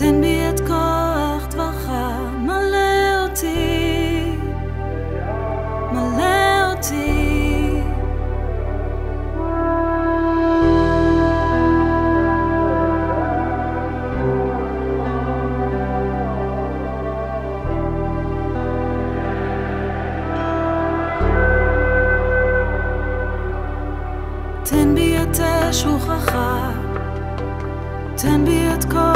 תן בי את כוח דברך, מלא אותי, מלא אותי. תן בי את אש רוחך, תן בי את כל